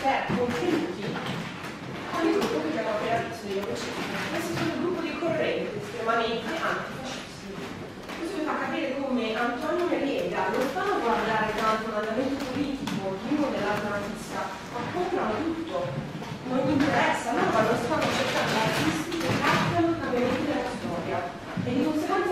per contenuti con il gruppo che abbiamo appena visto di cioè, un gruppo di correnti estremamente antifascisti. Questo mi fa capire come Antonio Merenda non fanno guardare tanto l'andamento politico, di uno dell'altro dell'alternanza, ma comprano tutto. Non gli interessa, loro no, vanno stanno cercando artisti che cambiano cambiamenti della storia e di conseguenza